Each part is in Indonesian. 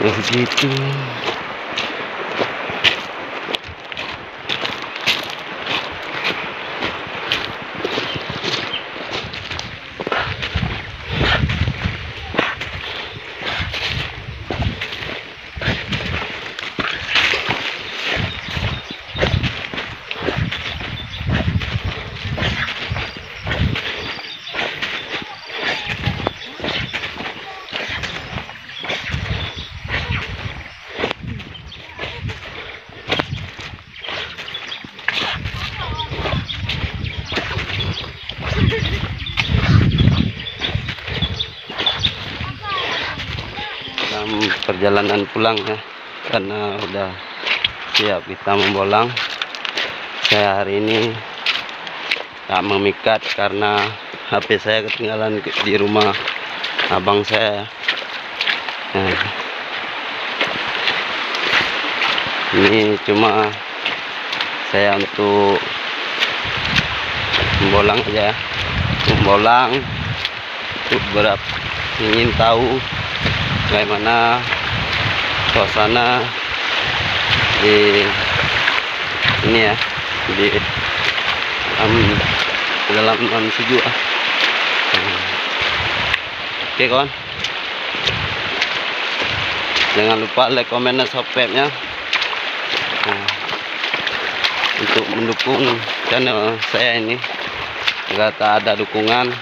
everything perjalanan pulang ya karena udah siap kita membolang. Saya hari ini tak memikat karena HP saya ketinggalan ke- di rumah abang saya. Nah, ini cuma saya untuk membolang aja membolang untuk berap ingin tahu bagaimana suasana di ini ya di dalam dalam dalam sejuk ah. Hmm. oke kawan jangan lupa like comment dan subscribe nya Nah, untuk mendukung channel saya ini jika tak ada dukungan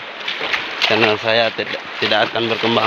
channel saya tidak tidak akan berkembang